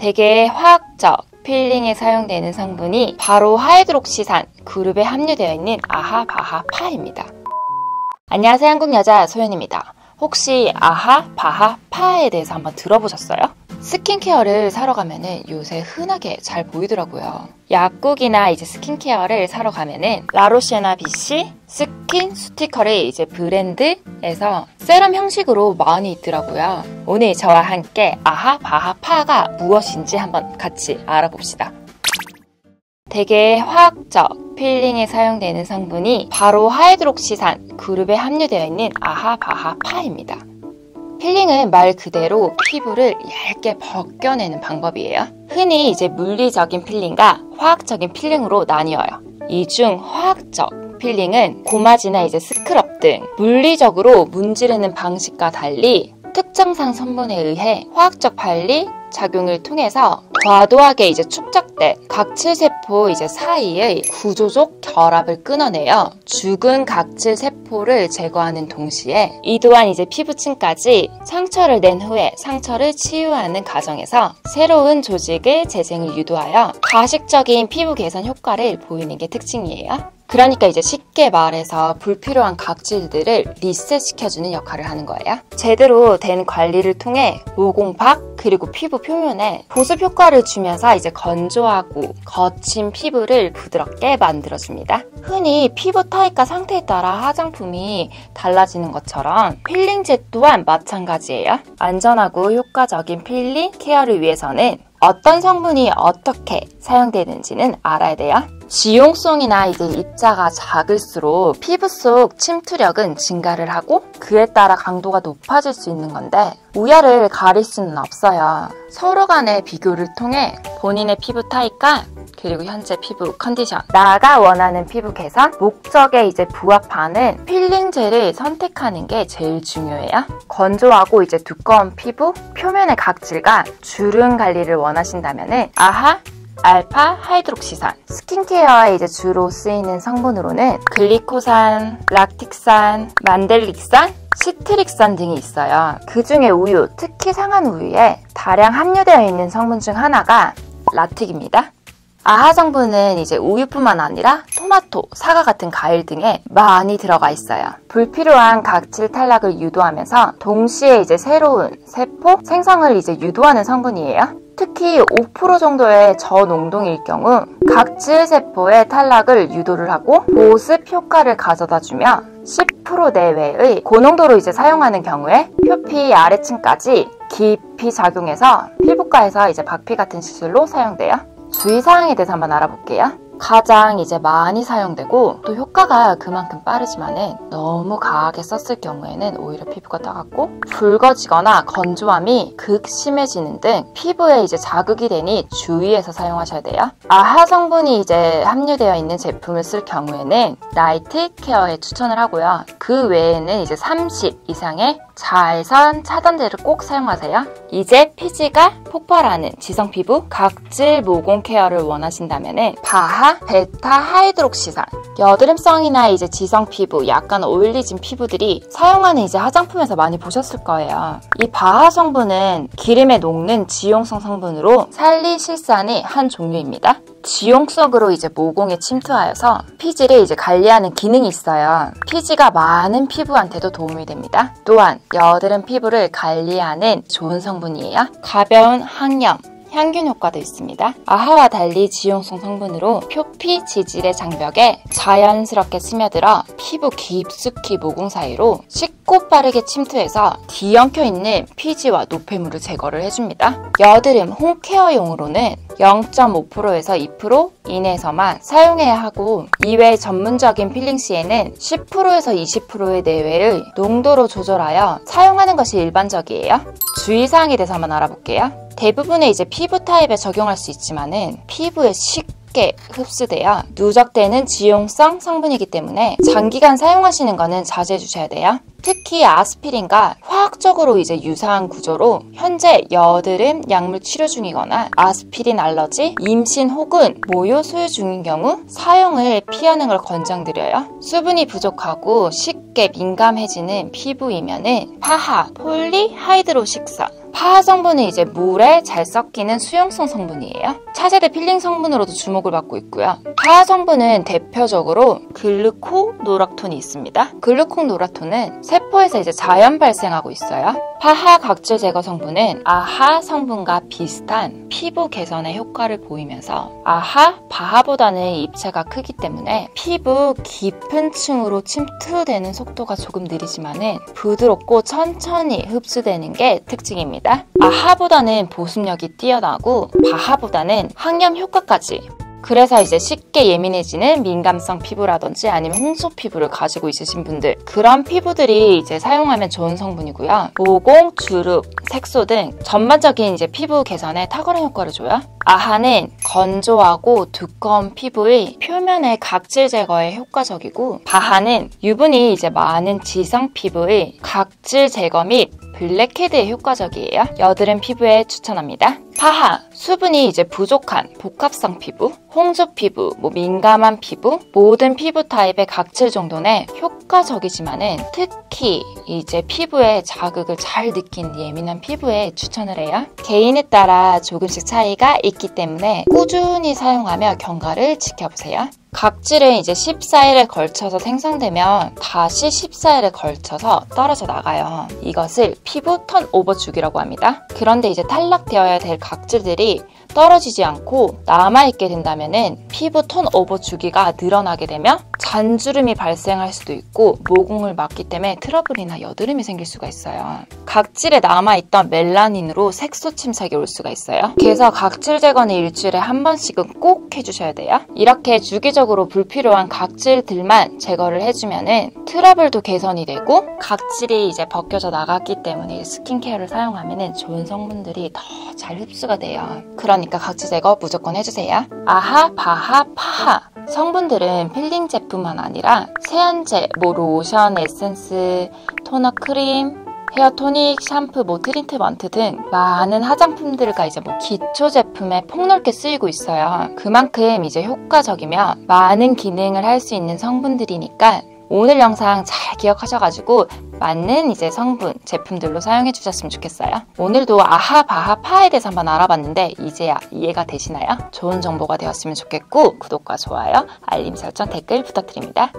되게 화학적 필링에 사용되는 성분이 바로 하이드록시산 그룹에 함유되어 있는 AHA BHA PHA입니다. 안녕하세요 한국 여자 소연입니다. 혹시 AHA BHA PHA에 대해서 한번 들어보셨어요? 스킨케어를 사러 가면은 요새 흔하게 잘 보이더라고요. 약국이나 이제 스킨케어를 사러 가면은 La Roche-Posay나 Vichy SkinCeuticals를 이제 브랜드에서 세럼 형식으로 많이 있더라고요. 오늘 저와 함께 AHA BHA PHA가 무엇인지 한번 같이 알아봅시다. 되게 화학적 필링에 사용되는 성분이 바로 하이드록시산 그룹에 함유되어 있는 AHA BHA PHA입니다. 필링은 말 그대로 피부를 얇게 벗겨내는 방법이에요. 흔히 이제 물리적인 필링과 화학적인 필링으로 나뉘어요. 이 중 화학적 필링은 gommage나 이제 스크럽 등 물리적으로 문지르는 방식과 달리 특정 산 성분에 의해 화학적 박리 작용을 통해서 과도하게 이제 축적된 각질세포 이제 사이의 구조적 결합을 끊어내어 죽은 각질세포를 제거하는 동시에 이 또한 이제 피부층까지 상처를 낸 후에 상처를 치유하는 과정에서 새로운 조직의 재생을 유도하여 가시적인 피부 개선 효과를 보이는 게 특징이에요. 그러니까 이제 쉽게 말해서 불필요한 각질들을 리셋시켜주는 역할을 하는 거예요. 제대로 된 관리를 통해 모공박 그리고 피부 표면에 보습 효과를 주면서 이제 건조하고 거친 피부를 부드럽게 만들어줍니다. 흔히 피부 타입과 상태에 따라 화장품이 달라지는 것처럼 필링제 또한 마찬가지예요. 안전하고 효과적인 필링 케어를 위해서는 어떤 성분이 어떻게 사용되는지는 알아야 돼요. 지용성이나 이제 입자가 작을수록 피부 속 침투력은 증가를 하고 그에 따라 강도가 높아질 수 있는 건데 우열을 가릴 수는 없어요. 서로 간의 비교를 통해 본인의 피부 타입과 그리고 현재 피부 컨디션, 나아가 원하는 피부 개선, 목적에 이제 부합하는 필링제를 선택하는 게 제일 중요해요. 건조하고 이제 두꺼운 피부, 표면의 각질과 주름 관리를 원하신다면은 AHA 알파 하이드록시산 스킨케어에 이제 주로 쓰이는 성분으로는 글리코산, 락틱산, 만델릭산, 시트릭산 등이 있어요. 그 중에 우유, 특히 상한 우유에 다량 함유되어 있는 성분 중 하나가 라틱입니다. 아하 성분은 이제 우유뿐만 아니라 토마토, 사과 같은 과일 등에 많이 들어가 있어요. 불필요한 각질 탈락을 유도하면서 동시에 이제 새로운 세포 생성을 이제 유도하는 성분이에요. 특히 5% 정도의 저농동일 경우 각질 세포의 탈락을 유도를 하고 보습 효과를 가져다 주며 10% 내외의 고농도로 이제 사용하는 경우에 표피 아래층까지 깊이 작용해서 피부과에서 이제 박피 같은 시술로 사용돼요. 주의사항에 대해서 한번 알아볼게요. 가장 이제 많이 사용되고 또 효과가 그만큼 빠르지만은 너무 강하게 썼을 경우에는 오히려 피부가 따갑고 붉어지거나 건조함이 극심해지는 등 피부에 이제 자극이 되니 주의해서 사용하셔야 돼요. 아하 성분이 이제 함유되어 있는 제품을 쓸 경우에는 나이트 케어에 추천을 하고요. 그 외에는 이제 30 이상의 자외선 차단제를 꼭 사용하세요. 이제 피지가 폭발하는 지성 피부 각질 모공 케어를 원하신다면 BHA 베타 하이드록시산 여드름성이나 이제 지성 피부 약간 oily진 피부들이 사용하는 이제 화장품에서 많이 보셨을 거예요. 이 BHA 성분은 기름에 녹는 지용성 성분으로 살리실산의 한 종류입니다. 지용성으로 이제 모공에 침투하여서 피지를 이제 관리하는 기능이 있어요. 피지가 많은 피부한테도 도움이 됩니다. 또한 여드름 피부를 관리하는 좋은 성분이에요. 가벼운 항염, 항균 효과도 있습니다. AHA와 달리 지용성 성분으로 표피 지질의 장벽에 자연스럽게 스며들어 피부 깊숙이 모공 사이로 쉽고 빠르게 침투해서 뒤엉켜 있는 피지와 노폐물을 제거를 해줍니다. 여드름 home care용으로는 0.5%에서 2% 이내에서만 사용해야 하고 이외 전문적인 필링 시에는 10%에서 20%의 내외의 농도로 조절하여 사용하는 것이 일반적이에요. 주의사항에 대해서 한번 알아볼게요. 대부분의 이제 피부 타입에 적용할 수 있지만은 피부에 쉽게 흡수되어 누적되는 지용성 성분이기 때문에 장기간 사용하시는 거는 자제해 주셔야 돼요. 특히 아스피린과 화학적으로 이제 유사한 구조로 현재 여드름 약물 치료 중이거나 아스피린 알러지, 임신 혹은 모유 수유 중인 경우 사용을 피하는 걸 권장드려요. 수분이 부족하고 쉽게 민감해지는 피부이면은 PHA, 폴리하이드록시산 PHA 성분은 이제 물에 잘 섞이는 수용성 성분이에요. 차세대 필링 성분으로도 주목을 받고 있고요. PHA 성분은 대표적으로 글루코노락톤이 있습니다. 글루코노락톤은 세포에서 이제 자연 발생하고 있어요. 파하 각질 제거 성분은 아하 성분과 비슷한 피부 개선에 효과를 보이면서 아하, 바하보다는 입체가 크기 때문에 피부 깊은 층으로 침투되는 속도가 조금 느리지만은 부드럽고 천천히 흡수되는 게 특징입니다. 아하보다는 보습력이 뛰어나고 바하보다는 항염 효과까지 그래서 이제 쉽게 예민해지는 민감성 피부라든지 아니면 홍조 피부를 가지고 있으신 분들 그런 피부들이 이제 사용하면 좋은 성분이고요. 모공, 주름, 색소 등 전반적인 이제 피부 개선에 탁월한 효과를 줘요. AHA는 건조하고 두꺼운 피부의 표면의 각질 제거에 효과적이고 BHA는 유분이 이제 많은 지성 피부의 각질 제거 및 블랙헤드에 효과적이에요. 여드름 피부에 추천합니다. PHA, 수분이 이제 부족한 복합성 피부, 홍조 피부, 뭐 민감한 피부, 모든 피부 타입의 각질 정돈에 효과적이지만은 특히 이제 피부에 자극을 잘 느끼는 예민한 피부에 추천을 해요. 개인에 따라 조금씩 차이가 있기 때문에 꾸준히 사용하며 경과를 지켜보세요. 각질은 이제 14일에 걸쳐서 생성되면 다시 14일에 걸쳐서 떨어져 나가요. 이것을 피부 턴오버 주기라고 합니다. 그런데 이제 탈락되어야 될 각질들이 떨어지지 않고 남아있게 된다면 피부 턴오버 주기가 늘어나게 되면 잔주름이 발생할 수도 있고 모공을 막기 때문에 트러블이나 여드름이 생길 수가 있어요. 각질에 남아있던 멜라닌으로 색소 침착이 올 수가 있어요. 그래서 각질 제거는 일주일에 한 번씩은 꼭 해주셔야 돼요. 이렇게 주기적으로 불필요한 각질들만 제거를 해주면 트러블도 개선이 되고 각질이 이제 벗겨져 나갔기 때문에 스킨케어를 사용하면 좋은 성분들이 더 잘 흡수가 돼요. 그러니까 각질 제거 무조건 해주세요. AHA, BHA, PHA 성분들은 필링 제품만 아니라 세안제, 뭐 로션, 에센스, 토너, 크림, 헤어 토닉, 샴푸, 뭐 트리트먼트 등 많은 화장품들과 이제 뭐 기초 제품에 폭넓게 쓰이고 있어요. 그만큼 이제 효과적이며 많은 기능을 할 수 있는 성분들이니까 오늘 영상 잘 기억하셔가지고 맞는 이제 성분, 제품들로 사용해 주셨으면 좋겠어요. 오늘도 아하, 바하, 파에 대해서 한번 알아봤는데 이제야 이해가 되시나요? 좋은 정보가 되었으면 좋겠고 구독과 좋아요, 알림 설정, 댓글 부탁드립니다.